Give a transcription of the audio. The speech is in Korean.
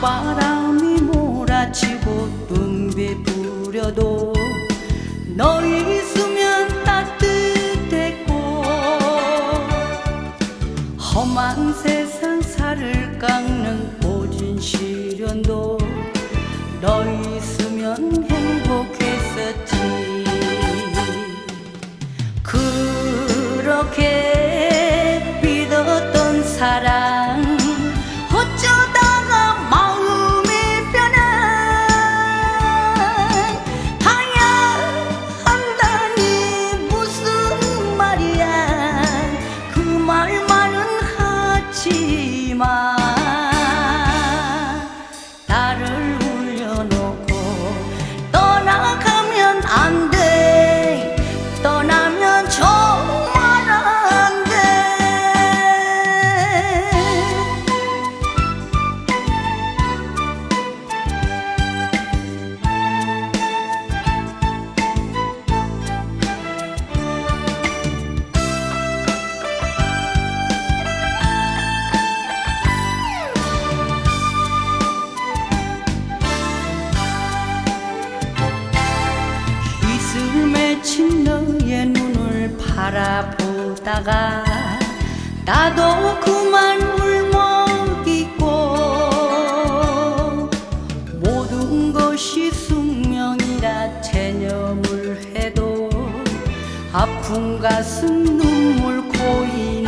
바람이 몰아치고 둥비 부려도 너희 있으면 따뜻했고 험한 세상 살을 깎는 고진 시련도 的妈 비친 너의 눈을 바라보다가 나도 그만 울먹이고 모든 것이 숙명이라 체념을 해도 아픈 가슴 눈물 고이네